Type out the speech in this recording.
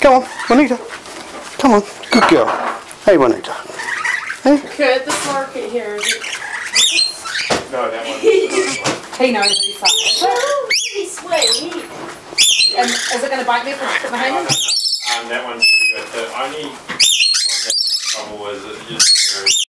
Come on, Wanita. Come on, good girl. Hey, Wanita. Hey. Good, the shark in here. No, that one. he knows he's fine. Oh, he's sweet. And is it going to bite me if I put my hand in? Um, that one's pretty good. The only one that trouble was it just.